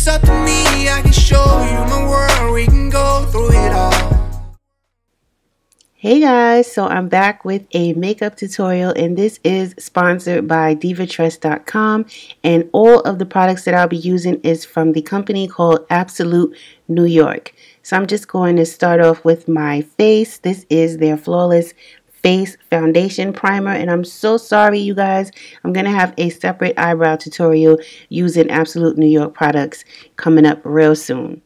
this up to me, I can show you my world. We can go through it all. Hey guys, so I'm back with a makeup tutorial and this is sponsored by divatress.com and all of the products that I'll be using is from the company called Absolute New York. So I'm just going to start off with my face. This is their Flawless Face Foundation Primer and I'm so sorry you guys. I'm going to have a separate eyebrow tutorial using Absolute New York products coming up real soon.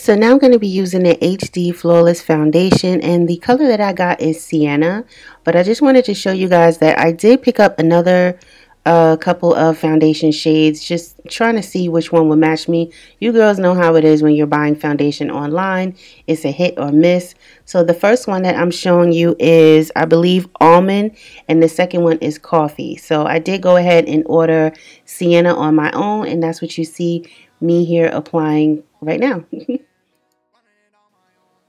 So now I'm going to be using the HD Flawless Foundation and the color that I got is Sienna. But I just wanted to show you guys that I did pick up another uh, couple of foundation shades just trying to see which one would match me. You girls know how it is when you're buying foundation online. It's a hit or miss. So the first one that I'm showing you is I believe almond and the second one is coffee. So I did go ahead and order Sienna on my own and that's what you see me here applying right now.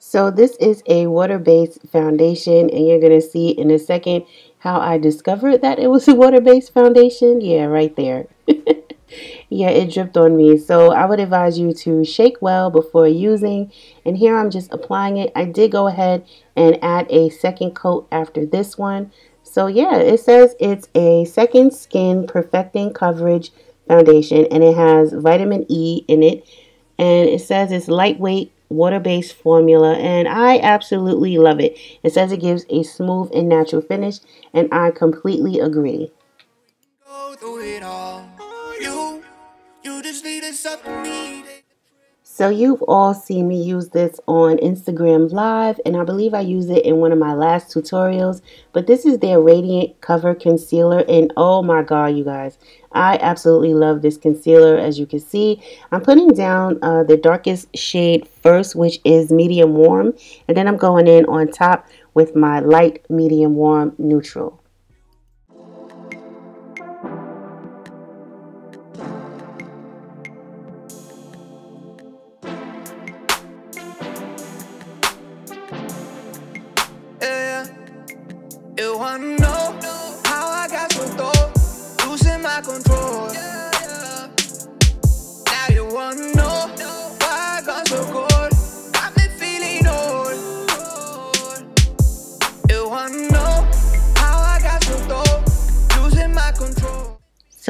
So this is a water-based foundation and you're going to see in a second how I discovered that it was a water-based foundation. Yeah, right there. yeah, it dripped on me. So I would advise you to shake well before using. And here I'm just applying it. I did go ahead and add a second coat after this one. So yeah, it says it's a second skin perfecting coverage foundation and it has vitamin E in it. And it says it's lightweight water-based formula and I absolutely love it. It says it gives a smooth and natural finish and I completely agree. So you've all seen me use this on Instagram Live and I believe I used it in one of my last tutorials. But this is their Radiant Cover Concealer and oh my god you guys. I absolutely love this concealer as you can see. I'm putting down uh, the darkest shade first which is medium warm and then I'm going in on top with my light medium warm neutral.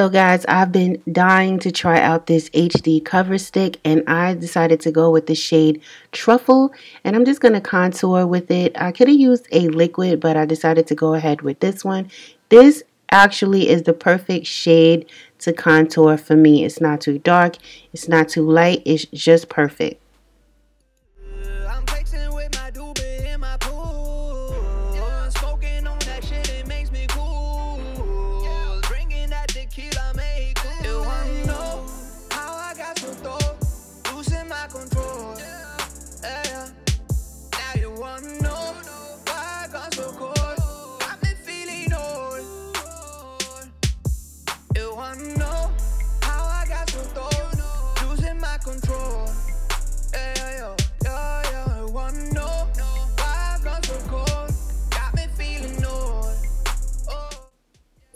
So guys, I've been dying to try out this HD cover stick and I decided to go with the shade Truffle and I'm just going to contour with it. I could have used a liquid but I decided to go ahead with this one. This actually is the perfect shade to contour for me. It's not too dark, it's not too light, it's just perfect.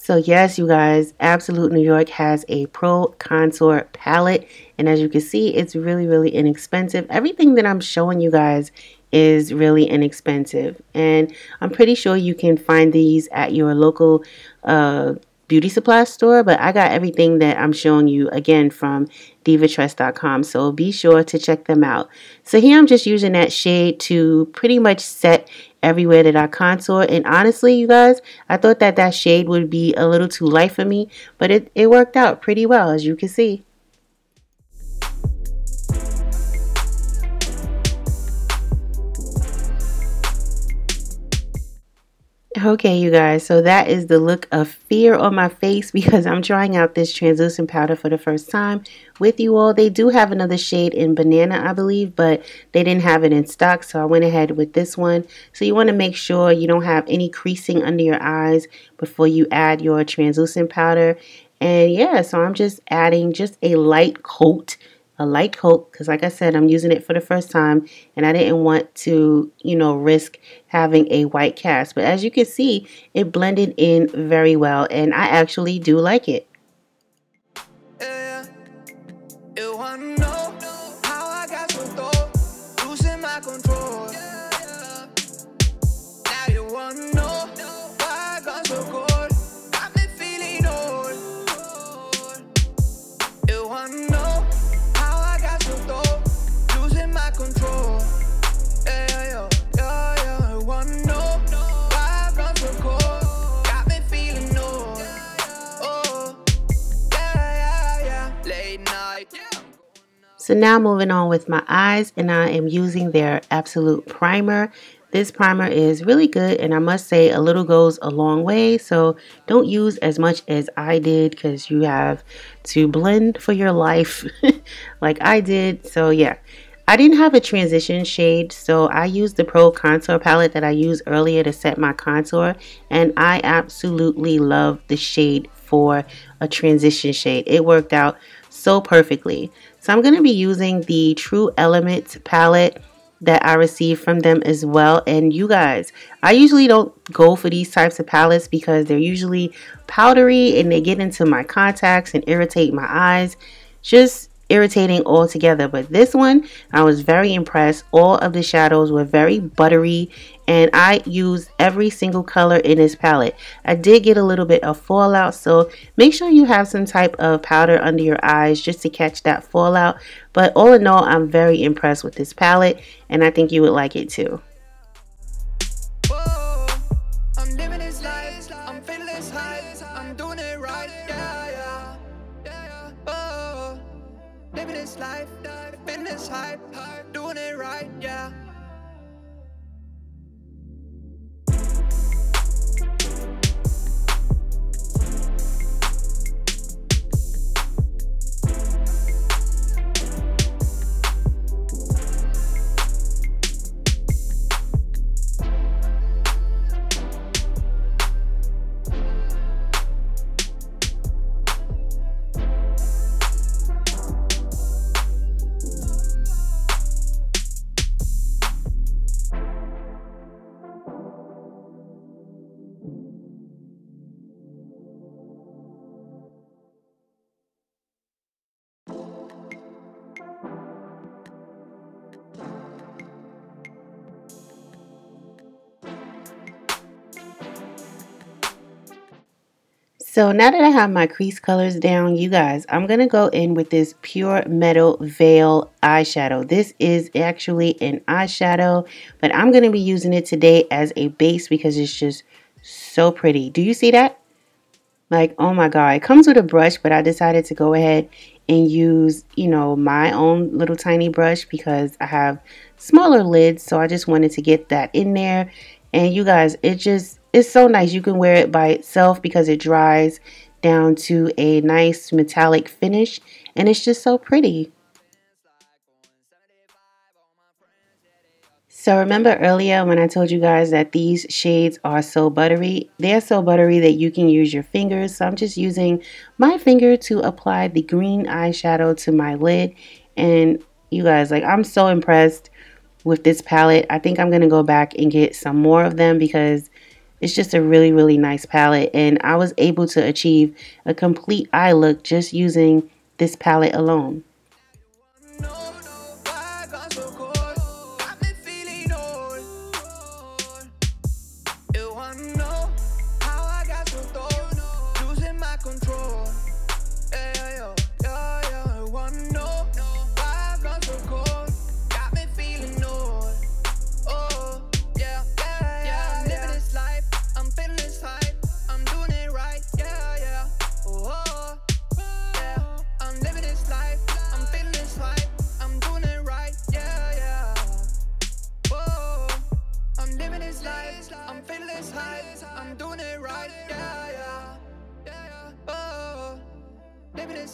So yes, you guys, Absolute New York has a Pro Contour palette. And as you can see, it's really, really inexpensive. Everything that I'm showing you guys is really inexpensive. And I'm pretty sure you can find these at your local uh, beauty supply store, but I got everything that I'm showing you again from divatress.com. So be sure to check them out. So here I'm just using that shade to pretty much set everywhere that I contour. And honestly, you guys, I thought that that shade would be a little too light for me, but it, it worked out pretty well, as you can see. Okay, you guys, so that is the look of fear on my face because I'm trying out this translucent powder for the first time with you all. They do have another shade in banana, I believe, but they didn't have it in stock, so I went ahead with this one. So you want to make sure you don't have any creasing under your eyes before you add your translucent powder. And yeah, so I'm just adding just a light coat a light coat because like I said I'm using it for the first time and I didn't want to you know risk having a white cast but as you can see it blended in very well and I actually do like it. So now moving on with my eyes and I am using their Absolute Primer. This primer is really good and I must say a little goes a long way. So don't use as much as I did because you have to blend for your life like I did. So yeah. I didn't have a transition shade, so I used the Pro Contour palette that I used earlier to set my contour, and I absolutely love the shade for a transition shade. It worked out so perfectly. So I'm going to be using the True Elements palette that I received from them as well. And you guys, I usually don't go for these types of palettes because they're usually powdery and they get into my contacts and irritate my eyes. Just irritating altogether. But this one, I was very impressed. All of the shadows were very buttery and I used every single color in this palette. I did get a little bit of fallout, so make sure you have some type of powder under your eyes just to catch that fallout. But all in all, I'm very impressed with this palette and I think you would like it too. life, fitness hype, doing it right, yeah. So now that I have my crease colors down, you guys, I'm going to go in with this Pure Metal Veil eyeshadow. This is actually an eyeshadow, but I'm going to be using it today as a base because it's just so pretty. Do you see that? Like, oh my God. It comes with a brush, but I decided to go ahead and use, you know, my own little tiny brush because I have smaller lids. So I just wanted to get that in there. And you guys, it just it's so nice. You can wear it by itself because it dries down to a nice metallic finish and it's just so pretty. So remember earlier when I told you guys that these shades are so buttery? They're so buttery that you can use your fingers. So I'm just using my finger to apply the green eyeshadow to my lid. And you guys, like I'm so impressed with this palette. I think I'm going to go back and get some more of them because it's just a really, really nice palette. And I was able to achieve a complete eye look just using this palette alone.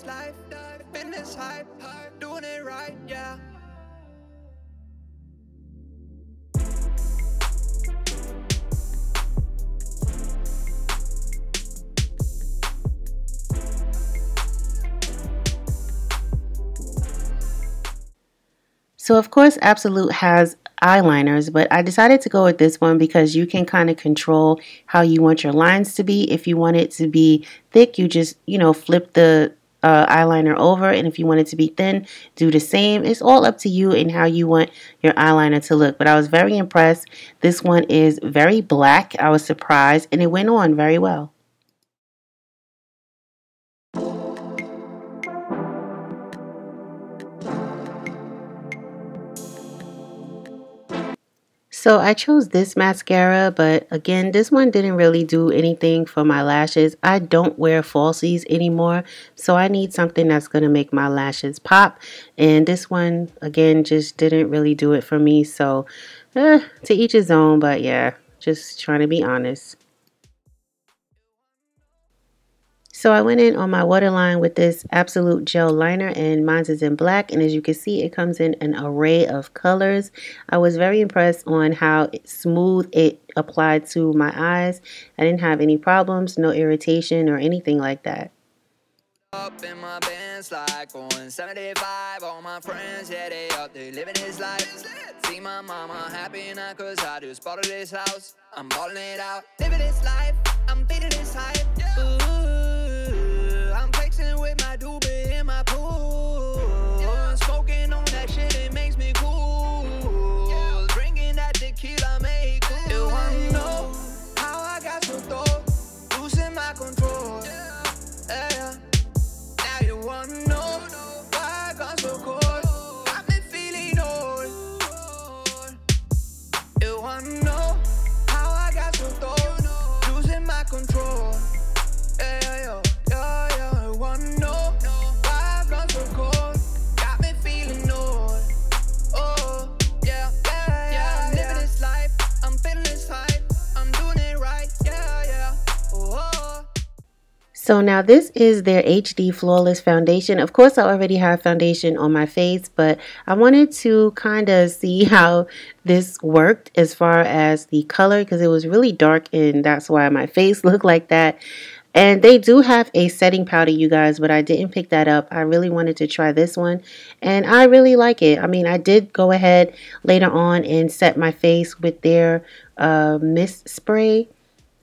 life, been this hype, doing it right, yeah. So of course Absolute has eyeliners, but I decided to go with this one because you can kind of control how you want your lines to be. If you want it to be thick, you just, you know, flip the uh, eyeliner over and if you want it to be thin do the same. It's all up to you and how you want your eyeliner to look but I was very impressed. This one is very black. I was surprised and it went on very well So I chose this mascara, but again, this one didn't really do anything for my lashes. I don't wear falsies anymore, so I need something that's going to make my lashes pop. And this one, again, just didn't really do it for me. So eh, to each his own, but yeah, just trying to be honest. So I went in on my waterline with this Absolute Gel Liner and mine is in black. And as you can see, it comes in an array of colors. I was very impressed on how smooth it applied to my eyes. I didn't have any problems, no irritation or anything like that. Up in my bands like going 75 All my friends, yeah, they living this life See my mama happy now cause I just bought this house I'm balling it out, living this life I'm this hype with my doobie in my pool. So now this is their HD Flawless Foundation. Of course, I already have foundation on my face, but I wanted to kind of see how this worked as far as the color because it was really dark and that's why my face looked like that. And they do have a setting powder, you guys, but I didn't pick that up. I really wanted to try this one, and I really like it. I mean, I did go ahead later on and set my face with their uh, mist spray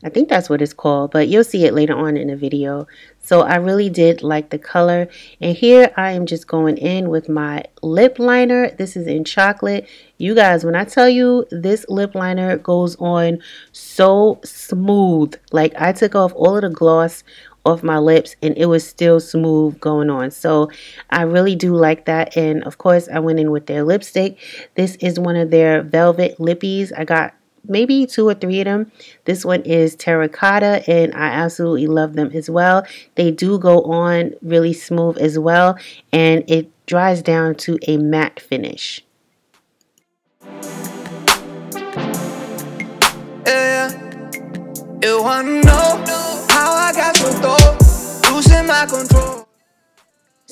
I think that's what it's called, but you'll see it later on in the video. So I really did like the color. And here I am just going in with my lip liner. This is in chocolate. You guys, when I tell you this lip liner goes on so smooth. Like I took off all of the gloss off my lips and it was still smooth going on so I really do like that and of course I went in with their lipstick this is one of their velvet lippies I got maybe two or three of them. This one is terracotta and I absolutely love them as well. They do go on really smooth as well and it dries down to a matte finish. Yeah, you wanna know how I got so losing my control.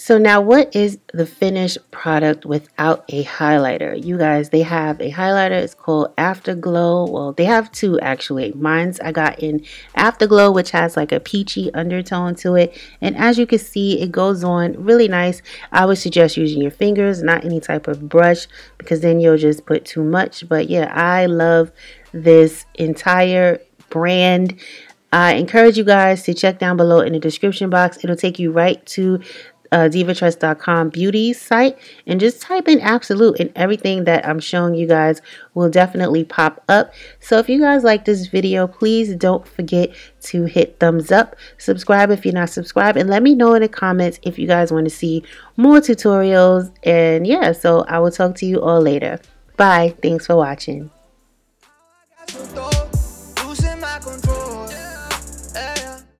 So now what is the finished product without a highlighter? You guys, they have a highlighter. It's called Afterglow. Well, they have two actually. Mine's I got in Afterglow, which has like a peachy undertone to it. And as you can see, it goes on really nice. I would suggest using your fingers, not any type of brush, because then you'll just put too much. But yeah, I love this entire brand. I encourage you guys to check down below in the description box. It'll take you right to uh, divatress.com beauty site and just type in absolute and everything that I'm showing you guys will definitely pop up. So if you guys like this video, please don't forget to hit thumbs up, subscribe if you're not subscribed, and let me know in the comments if you guys want to see more tutorials. And yeah, so I will talk to you all later. Bye. Thanks for watching.